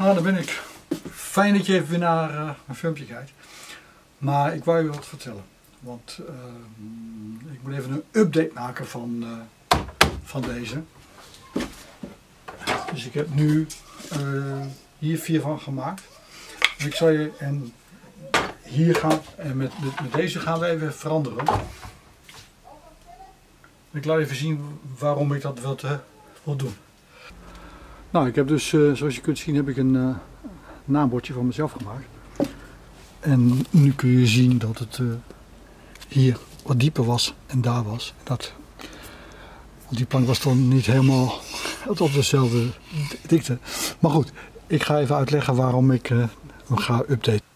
Nou, dan ben ik. Fijn dat je even weer naar uh, een filmpje kijkt. Maar ik wou je wat vertellen. Want uh, ik moet even een update maken van, uh, van deze. Dus ik heb nu hier vier van gemaakt. Ik zal je, en hier gaan, en met, met deze gaan we even veranderen. Ik laat even zien waarom ik dat wil, wil doen. Nou, ik heb dus, uh, zoals je kunt zien, heb ik een uh, naambordje van mezelf gemaakt. En nu kun je zien dat het uh, hier wat dieper was en daar was. Dat, want die plank was dan niet helemaal op dezelfde dikte. Maar goed, ik ga even uitleggen waarom ik hem ga updaten.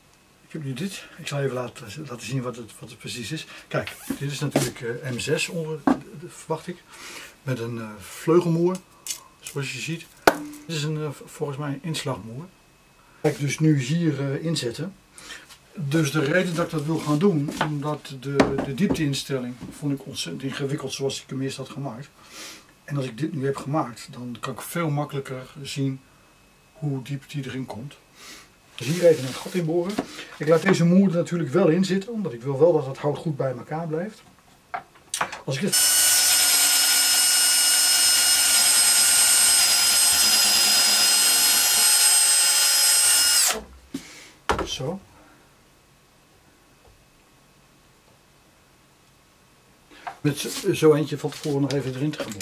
Ik heb nu dit. Ik zal even laten, laten zien wat het, wat het precies is. Kijk, dit is natuurlijk M6, onder, verwacht ik. Met een vleugelmoer, zoals je ziet. Dit is een, eh, volgens mij een inslagmoer. Ga ik dus nu hier uh, inzetten. Dus de reden dat ik dat wil gaan doen, omdat de, de diepteinstelling vond ik ontzettend ingewikkeld zoals ik hem eerst had gemaakt. En als ik dit nu heb gemaakt, dan kan ik veel makkelijker zien hoe diep die erin komt. Dus hier even een gat in boren. Ik laat deze moer er natuurlijk wel in zitten, omdat ik wil wel dat het hout goed bij elkaar blijft. Als ik dit Met zo eentje van tevoren nog even erin te gaan.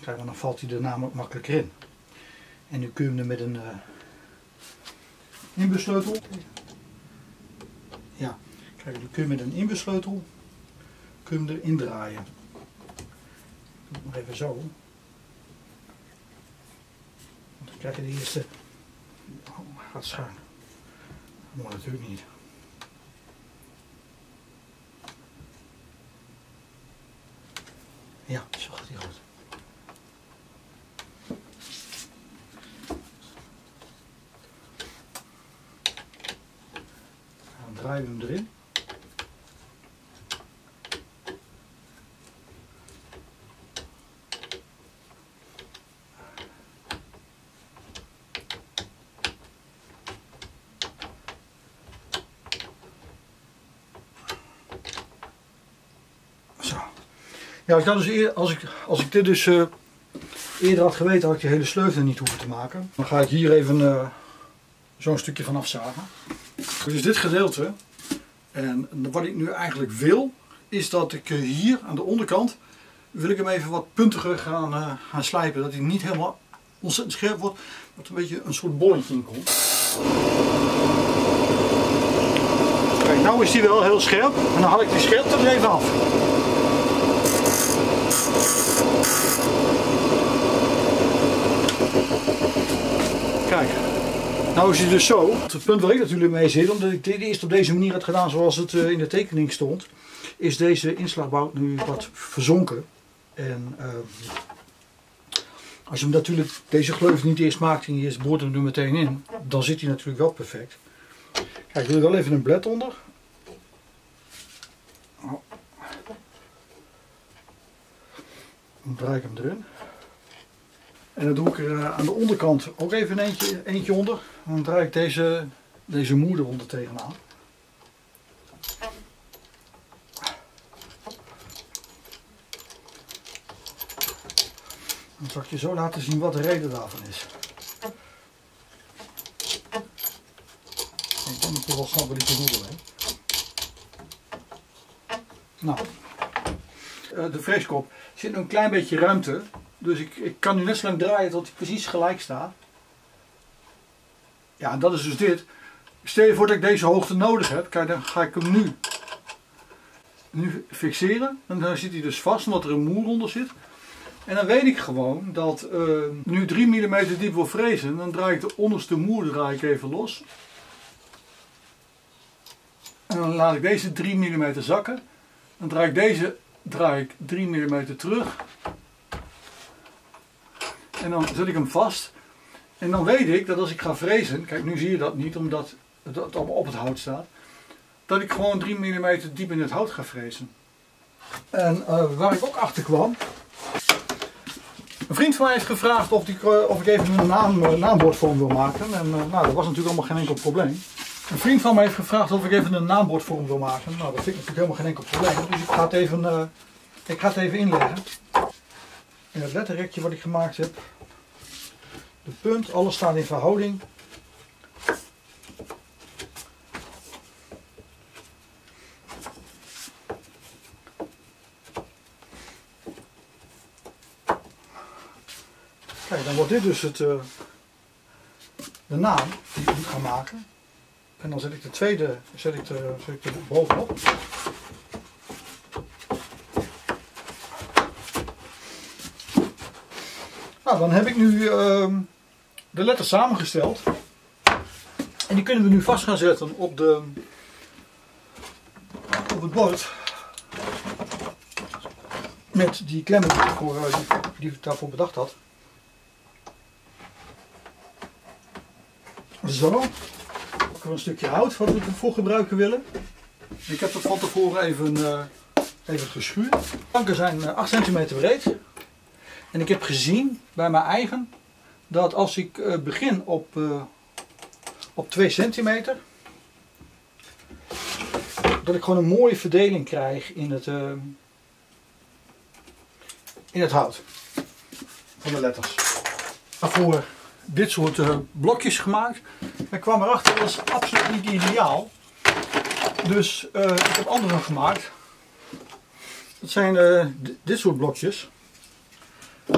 Kijk, dan valt hij er namelijk makkelijker in. En nu kun je hem er met een uh, inbussleutel. Ja, kijk, nu kun je met een inbussleutel kun erin draaien. Nog even zo. Want dan krijg je de eerste. Oh, gaat schuin. Dat moet natuurlijk niet. Ja, zo gaat hij goed. Dan draaien we hem erin. Ja, ik had dus als, ik, als ik dit dus uh, eerder had geweten, had ik de hele sleutel niet hoeven te maken. Dan ga ik hier even uh, zo'n stukje van afzagen. Dus dit gedeelte, en wat ik nu eigenlijk wil, is dat ik uh, hier aan de onderkant, wil ik hem even wat puntiger gaan, gaan slijpen. Dat hij niet helemaal ontzettend scherp wordt, dat een beetje een soort bolletje in komt. Kijk, nou is die wel heel scherp. En dan haal ik die scherpte er even af. Kijk, nou is het dus zo. Het punt waar ik natuurlijk mee zit, omdat ik dit eerst op deze manier had gedaan zoals het eh, in de tekening stond, is deze inslagbout nu wat verzonken. En uh, als je hem natuurlijk deze gleuf niet eerst maakt en je boort hem er meteen in, dan zit hij natuurlijk wel perfect. Kijk, ik wil er wel even een blad onder. Dan draai ik hem erin. En dan doe ik er eh, aan de onderkant ook even een eentje, eentje onder. Dan draai ik deze, deze moeder onder tegenaan. Dan zal ik je zo laten zien wat de reden daarvan is. Ik denk dat je wel wat ik bedoel. Hè? Nou, eh, de vreeskop zit een klein beetje ruimte. Dus ik, ik kan nu net zo lang draaien tot hij precies gelijk staat. Ja, en dat is dus dit. Stel je voor dat ik deze hoogte nodig heb. Kijk, dan ga ik hem nu, nu fixeren. En dan zit hij dus vast omdat er een moer onder zit. En dan weet ik gewoon dat uh, nu 3 mm diep wil frezen. Dan draai ik de onderste moer draai ik even los. En dan laat ik deze 3 mm zakken. Dan draai ik deze draai ik 3 mm terug. En dan zet ik hem vast. En dan weet ik dat als ik ga frezen, kijk nu zie je dat niet omdat het allemaal op het hout staat, dat ik gewoon 3 mm diep in het hout ga frezen. En eh, waar ik ook achter kwam. Een vriend van mij heeft gevraagd of, die, eh, of ik even een naam, uh, naambordvorm wil maken. En nou, dat was natuurlijk allemaal geen enkel probleem. Een vriend van mij heeft gevraagd of ik even een naambordvorm wil maken. Nou, dat vind ik natuurlijk helemaal geen enkel probleem. Dus ik ga het even, ik ga het even inleggen. In het letterrekje wat ik gemaakt heb. De punt, alles staat in verhouding. Kijk, dan wordt dit dus het, uh, de naam die ik moet gaan maken. En dan zet ik de tweede zet ik er bovenop. Nou, dan heb ik nu uh, de letters samengesteld. En die kunnen we nu vast gaan zetten op, de, op het bord. Met die klemmen die ik, voor, die, die ik daarvoor bedacht had. Zo. Ook een stukje hout wat we ervoor gebruiken willen. Ik heb het van tevoren even, uh, even geschuurd. De planken zijn 8 eh, cm breed. En ik heb gezien bij mijn eigen dat als ik uh, begin op, uh, op 2 centimeter, dat ik gewoon een mooie verdeling krijg in het, in het hout van de letters. Daarvoor dit soort uh, blokjes gemaakt. Ik kwam erachter, dat is absoluut niet ideaal. Dus uh, ik heb andere gemaakt. Dat zijn uh, dit soort blokjes.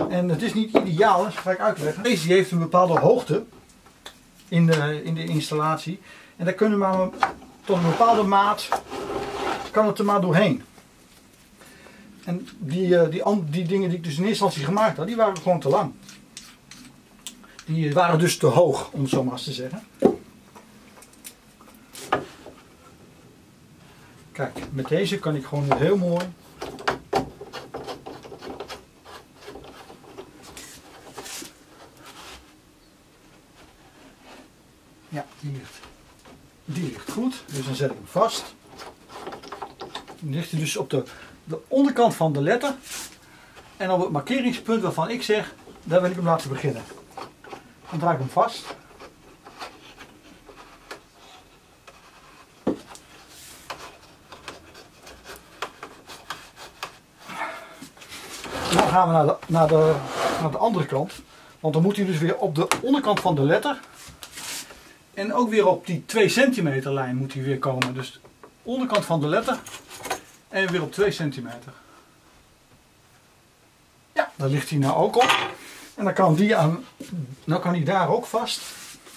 En het is niet ideaal, dat ga ik uitleggen. Deze die heeft een bepaalde hoogte in de, in de installatie. En daar kunnen we maar tot een bepaalde maat kan het er maar doorheen. En die, die, die dingen die ik dus in eerste instantie gemaakt had, die waren gewoon te lang. Die waren dus te hoog, om het zo maar te zeggen. Kijk, met deze kan ik gewoon heel mooi Ja, die ligt, die ligt goed. Dus dan zet ik hem vast. Dan ligt hij dus op de, de onderkant van de letter. En op het markeringspunt waarvan ik zeg, daar wil ik hem laten beginnen. Dan draai ik hem vast. dan gaan we naar de, naar, de, naar de andere kant. Want dan moet hij dus weer op de onderkant van de letter. En ook weer op die 2 centimeter lijn moet hij weer komen. Dus de onderkant van de letter. En weer op 2 centimeter. Ja, daar ligt hij nou ook op. En dan kan die aan, kan hij daar ook vast.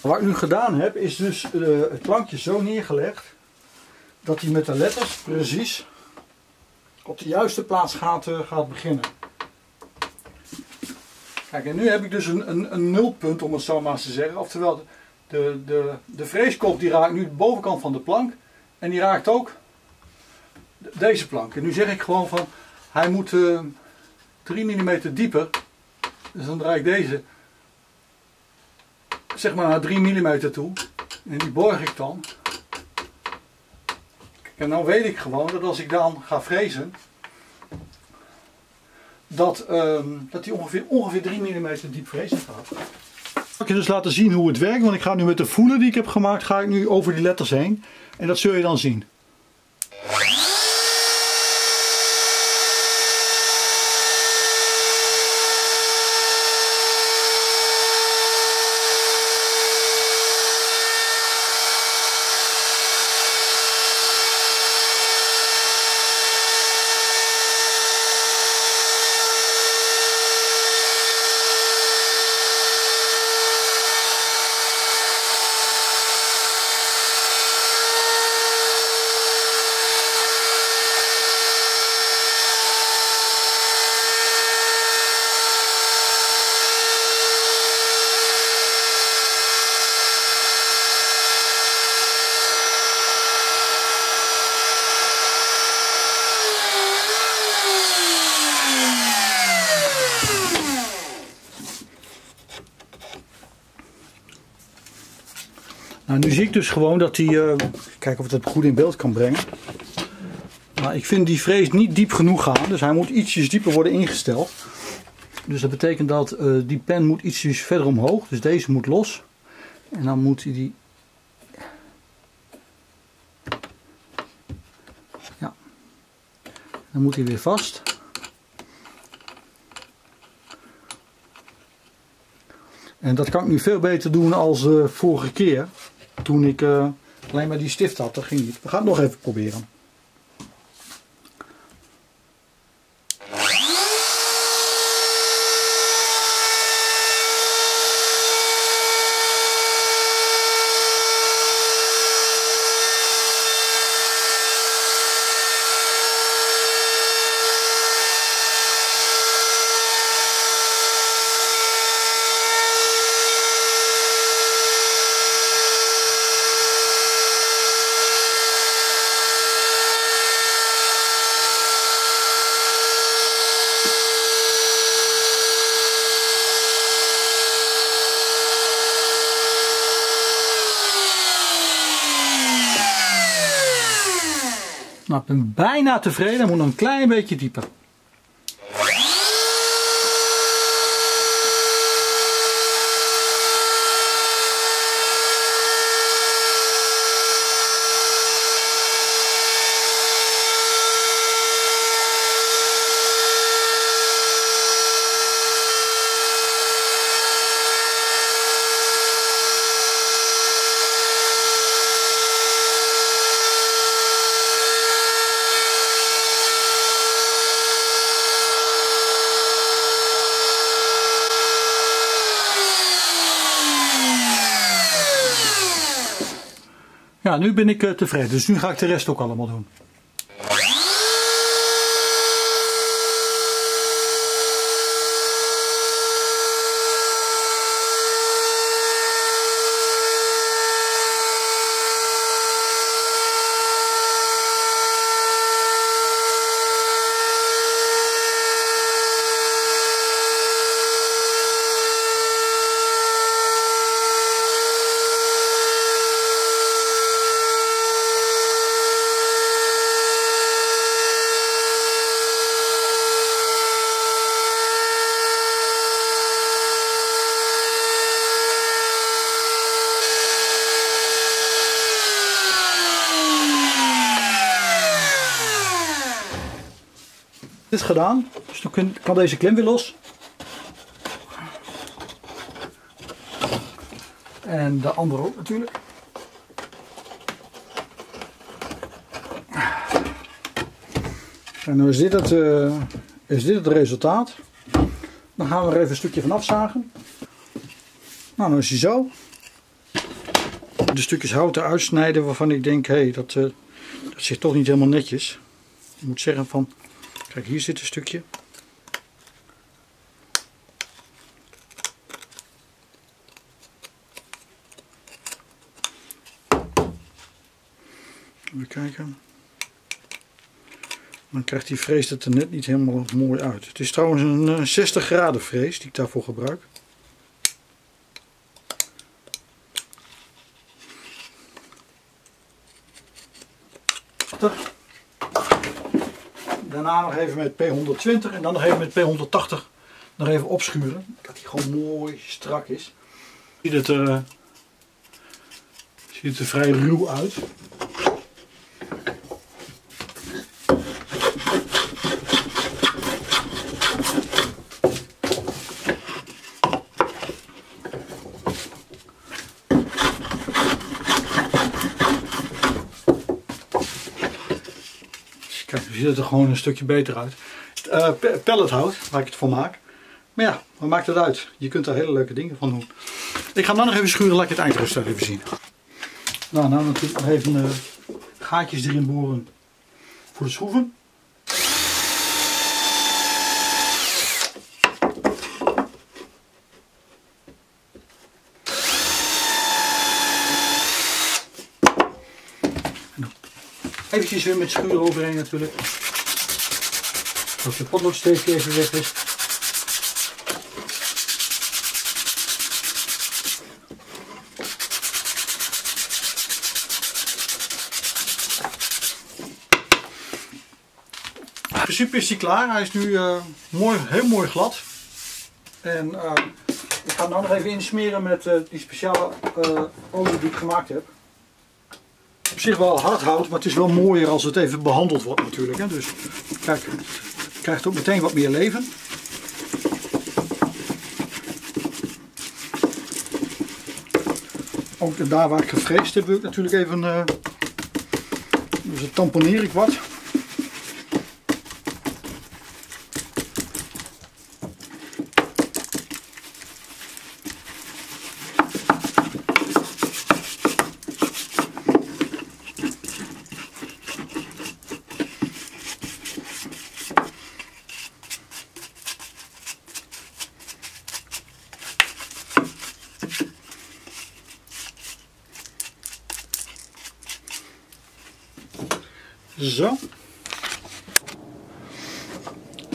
Wat ik nu gedaan heb, is dus uh, het plankje zo neergelegd dat hij met de letters precies op de juiste plaats gaat, uh, gaat beginnen. Kijk, en nu heb ik dus een, een, een nulpunt, om het zo maar te zeggen. Oftewel, de, de, de vreeskop die raakt nu de bovenkant van de plank. En die raakt ook deze plank. En nu zeg ik gewoon van, hij moet uh, 3 mm dieper dus dan draai ik deze zeg maar naar 3 mm toe. En die borg ik dan. En dan weet ik gewoon dat als ik dan ga frezen, dat, um, dat die ongeveer, ongeveer 3 mm diep frezen gaat. Ik je dus laten zien hoe het werkt, want ik ga nu met de voelen die ik heb gemaakt, ga ik nu over die letters heen. En dat zul je dan zien. Nou, nu zie ik dus gewoon dat hij, uh, kijken of het het goed in beeld kan brengen. Maar ik vind die vrees niet diep genoeg gaan. Dus hij moet ietsjes dieper worden ingesteld. Dus dat betekent dat uh, die pen moet ietsjes verder omhoog. Dus deze moet los. En dan moet hij die... Ja. Dan moet hij weer vast. En dat kan ik nu veel beter doen als uh, vorige keer. Toen ik uh, alleen maar die stift had. Dat ging niet. We gaan het nog even proberen. Nou, ik ben bijna tevreden. Moet nog een klein beetje dieper. Ja, nu ben ik uh, tevreden. Dus nu ga ik de rest ook allemaal doen. Dit is gedaan, dus dan kan deze klem weer los. En de andere ook natuurlijk. En nu is dit het, uh, is dit het resultaat. Dan gaan we er even een stukje van afzagen. Nou, dan is hij zo. De stukjes hout eruit snijden waarvan ik denk, hé, hey, dat, uh, dat zit toch niet helemaal netjes. Ik moet zeggen van, Kijk, hier zit een stukje. Even kijken. Dan krijgt die vrees het er net niet helemaal mooi uit. Het is trouwens een 60 graden vrees die ik daarvoor gebruik. Daarna nog even met P120 en dan nog even met P180 nog even opschuren. Dat hij gewoon mooi strak is. Ziet het uh, ziet het er vrij ruw uit. Kijk, nu ziet er gewoon een stukje beter uit. Uh, pellethout, waar ik het voor maak. Maar ja, wat maakt het uit? Je kunt er hele leuke dingen van doen. Ik ga dan nog even schuren, laat ik het eindresultaat even zien. Nou, nou natuurlijk nog even uh, gaatjes erin boren voor de schroeven. Even weer met schuur overheen natuurlijk. Zodat de potloodsteekje even weg is. principe is hij klaar. Hij is nu eh, mooi, heel mooi glad. En uh, ik ga hem nog even insmeren met uh, die speciale olie die ik gemaakt heb. Zich wel hard hout, maar het is wel mooier als het even behandeld wordt natuurlijk. Hè. Dus kijk, het krijgt ook meteen wat meer leven. Ook daar waar ik gevreesd heb wil ik natuurlijk even... dus dat tamponeer ik wat. Zo.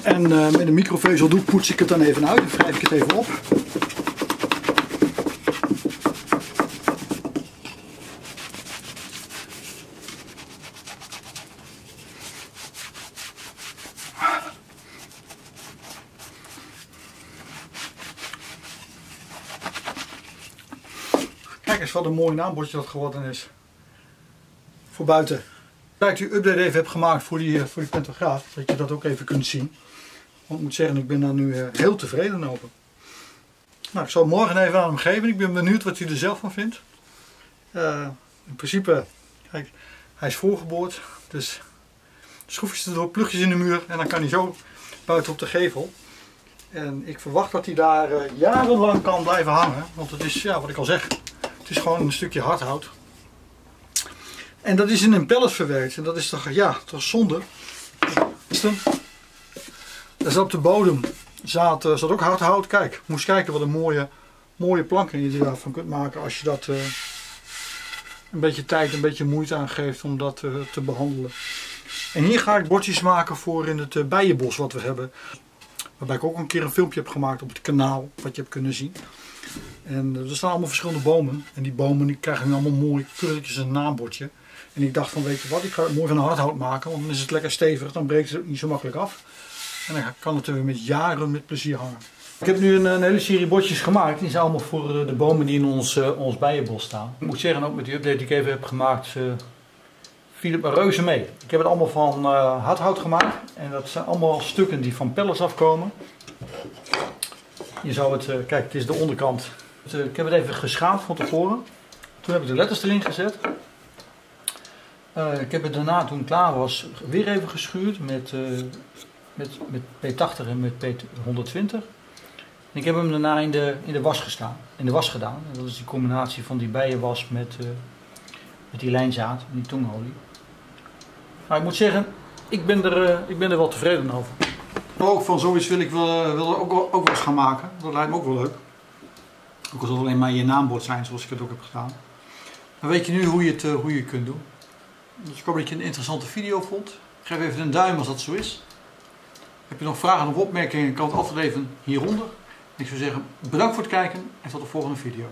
En uh, met een microvezeldoek poets ik het dan even uit en wrijf ik het even op. Kijk eens wat een mooi naambordje dat geworden is. Voor buiten dat ik die update even heb gemaakt voor die, eh, voor die pentograaf. Dat je dat ook even kunt zien. Want ik moet zeggen, ik ben daar nu eh, heel tevreden over. Nou, ik zal morgen even aan hem geven. Ik ben benieuwd wat hij er zelf van vindt. Uh, in principe, kijk, hij is voorgeboord. Dus schroefjes erdoor, plugjes in de muur. En dan kan hij zo buiten op de gevel. En ik verwacht dat hij daar jarenlang kan blijven hangen. Want het is, ja, wat ik al zeg, het is gewoon een stukje hardhout. En dat is in een pellet verwerkt. En dat is toch, ja, toch zonde. Daar zat op de bodem zat, uh, zat ook hard hout. Kijk, moest kijken wat een mooie, mooie planken je daarvan kunt maken als je dat uh, een beetje tijd, een beetje moeite aan geeft om dat uh, te behandelen. En hier ga ik bordjes maken voor in het bijenbos wat we hebben. Waarbij ik ook een keer een filmpje heb gemaakt op het kanaal, wat je hebt kunnen zien. En er staan allemaal verschillende bomen. En die bomen die krijgen nu allemaal mooie kleurtjes en naambordje. En ik dacht van weet je wat, ik ga het mooi van hardhout maken, want dan is het lekker stevig, dan breekt het niet zo makkelijk af. En dan kan het er weer met jaren met plezier hangen. Ik heb nu een, hele serie bordjes gemaakt. Die zijn allemaal voor eh, de bomen die in ons, uh, ons bijenbos staan. Ik moet zeggen, ook met die update die ik even heb gemaakt, viel het me reuze mee. Ik heb het allemaal van uh, hardhout gemaakt. En dat zijn allemaal stukken die van pellets afkomen. Je zou het, kijk, het is de onderkant. ik heb het even geschaafd van tevoren. Toen heb ik de letters erin gezet. Uh, ik heb het daarna, toen het klaar was, weer even geschuurd met, uh, met, met P80 en met P120. En ik heb hem daarna in de, in de was gestaan, in de was gedaan. En dat is die combinatie van die bijenwas met, uh, met die lijnzaad die tongolie. Maar ik moet zeggen, ik ben er, ik ben er wel tevreden over. Ook van zoiets wil ik wel, wil ook, ook wel eens gaan maken. Dat lijkt me ook wel leuk. Ook al zal het alleen maar je naambord zijn zoals ik het ook heb gedaan. Dan weet je nu hoe je het, hoe je het kunt doen. Dus ik hoop dat je een interessante video vond. Geef even een duim als dat zo is. Heb je nog vragen of opmerkingen, kan het even hieronder. Ik zou zeggen bedankt voor het kijken en tot de volgende video.